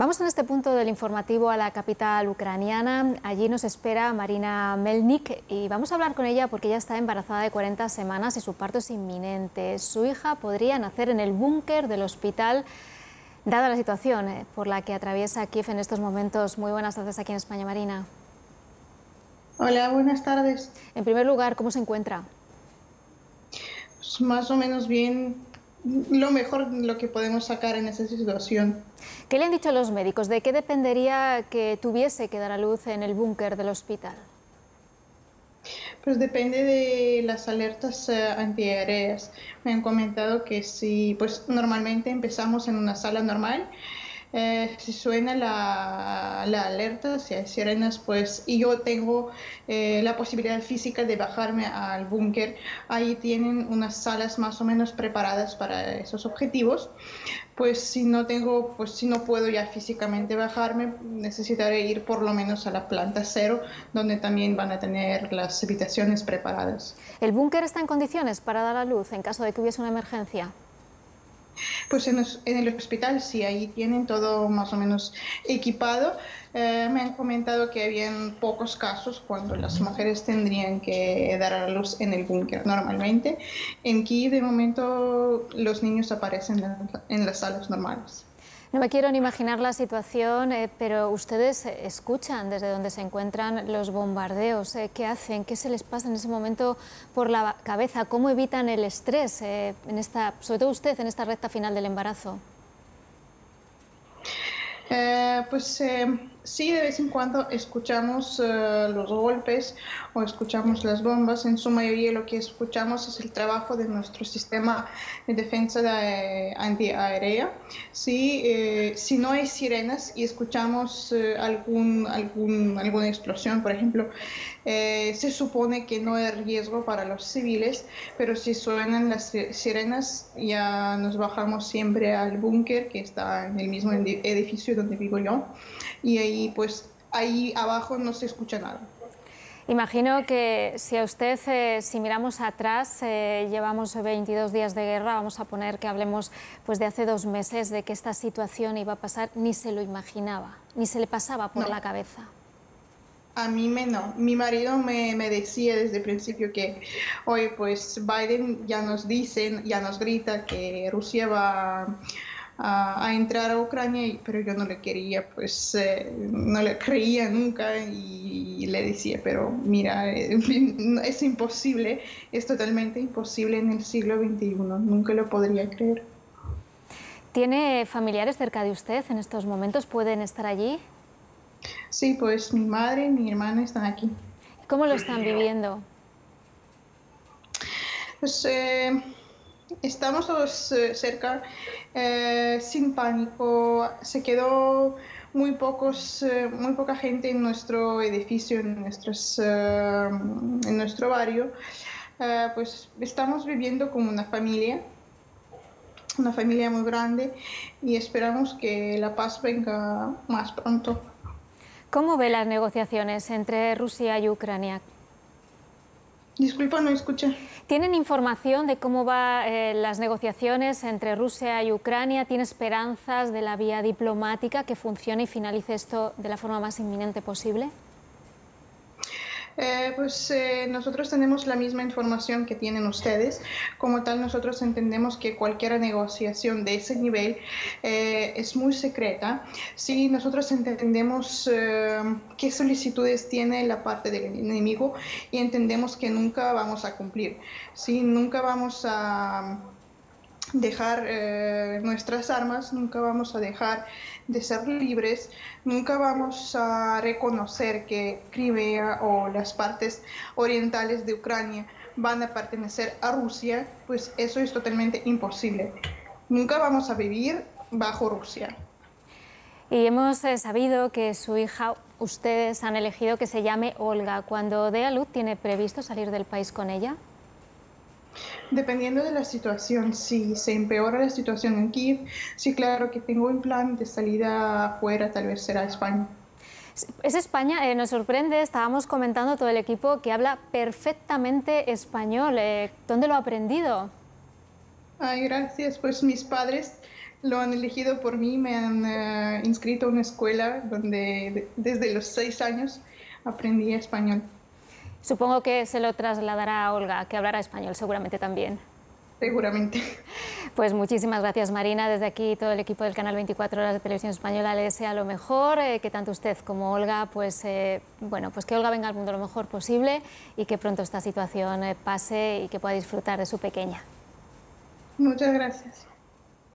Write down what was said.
Vamos en este punto del informativo a la capital ucraniana. Allí nos espera Marina Melnik y vamos a hablar con ella porque ella está embarazada de 40 semanas y su parto es inminente. Su hija podría nacer en el búnker del hospital. Dada la situación eh, por la que atraviesa Kiev en estos momentos, muy buenas tardes aquí en España, Marina. Hola, buenas tardes. En primer lugar, ¿cómo se encuentra? Pues más o menos bien, lo mejor lo que podemos sacar en esa situación. ¿Qué le han dicho los médicos? ¿De qué dependería que tuviese que dar a luz en el búnker del hospital? Pues depende de las alertas eh, antiaéreas. Me han comentado que si, pues normalmente empezamos en una sala normal, eh, si suena la, la, alerta, si hay sirenas, pues y yo tengo eh, la posibilidad física de bajarme al búnker, ahí tienen unas salas más o menos preparadas para esos objetivos. Pues si no tengo, pues si no puedo ya físicamente bajarme, necesitaré ir por lo menos a la planta cero, donde también van a tener las habitaciones preparadas. ¿El búnker está en condiciones para dar a luz en caso de que hubiese una emergencia? Pues en, el hospital sí, ahí tienen todo más o menos equipado. Eh, me han comentado que habían pocos casos cuando las mujeres tendrían que dar a luz en el búnker normalmente. En Kiev de momento los niños aparecen en las salas normales. No me quiero ni imaginar la situación, eh, pero ustedes escuchan desde donde se encuentran los bombardeos. Eh, ¿Qué hacen? ¿Qué se les pasa en ese momento por la cabeza? ¿Cómo evitan el estrés, eh, en esta, sobre todo usted, en esta recta final del embarazo? pues sí, de vez en cuando escuchamos los golpes o escuchamos las bombas. En su mayoría lo que escuchamos es el trabajo de nuestro sistema de defensa de, antiaérea. Sí, eh, si no hay sirenas y escuchamos eh, algún, algún, alguna explosión, por ejemplo, eh, se supone que no hay riesgo para los civiles, pero si suenan las sirenas ya nos bajamos siempre al búnker que está en el mismo edificio donde vivo yo y ahí pues ahí abajo no se escucha nada. Imagino que si a usted, eh, si miramos atrás, eh, llevamos 22 días de guerra, vamos a poner que hablemos pues, de hace dos meses de que esta situación iba a pasar, ni se lo imaginaba, ni se le pasaba por la cabeza. A mí me no. Mi marido me, me, decía desde el principio que, hoy pues Biden ya nos dice, ya nos grita que Rusia va a, entrar a Ucrania, pero yo no le quería, pues eh, no le creía nunca y, le decía, pero mira, es imposible, es totalmente imposible en el siglo XXI, nunca lo podría creer. ¿Tiene familiares cerca de usted en estos momentos? ¿Pueden estar allí? Sí, pues mi madre y mi hermana están aquí. ¿Cómo lo están viviendo? Pues eh, estamos todos eh, cerca, eh, sin pánico. Se quedó muy pocos, eh, muy poca gente en nuestro edificio, en, nuestros, en nuestro barrio. pues estamos viviendo como una familia, una familia muy grande y esperamos que la paz venga más pronto. ¿Cómo ve las negociaciones entre Rusia y Ucrania? Disculpa, no escuché. ¿Tienen información de cómo van eh, las negociaciones entre Rusia y Ucrania? ¿Tiene esperanzas de la vía diplomática que funcione y finalice esto de la forma más inminente posible? Eh, pues eh, nosotros tenemos la misma información que tienen ustedes. Como tal, nosotros entendemos que cualquier negociación de ese nivel eh, es muy secreta. Sí, nosotros entendemos qué solicitudes tiene la parte del enemigo y entendemos que nunca vamos a cumplir. Sí, nunca vamos a dejar eh, nuestras armas, nunca vamos a dejar de ser libres, nunca vamos a reconocer que Crimea o las partes orientales de Ucrania van a pertenecer a Rusia, pues eso es totalmente imposible. Nunca vamos a vivir bajo Rusia. Y hemos eh, sabido que su hija, ustedes han elegido que se llame Olga. Cuando dé a luz, ¿tiene previsto salir del país con ella? Dependiendo de la situación, si se empeora la situación en Kiev, sí, claro que tengo un plan de salida afuera, tal vez será España. Es España, eh, nos sorprende, estábamos comentando todo el equipo que habla perfectamente español. Eh, ¿Dónde lo ha aprendido? Ay, gracias. Pues mis padres lo han elegido por mí, me han eh, inscrito a una escuela donde desde los seis años aprendí español. Supongo que se lo trasladará a Olga, que hablará español seguramente también. Seguramente. Pues muchísimas gracias Marina, desde aquí todo el equipo del canal 24 horas de televisión española le desea lo mejor, eh, que tanto usted como Olga, pues eh, bueno, pues que Olga venga al mundo lo mejor posible y que pronto esta situación pase y que pueda disfrutar de su pequeña. Muchas gracias.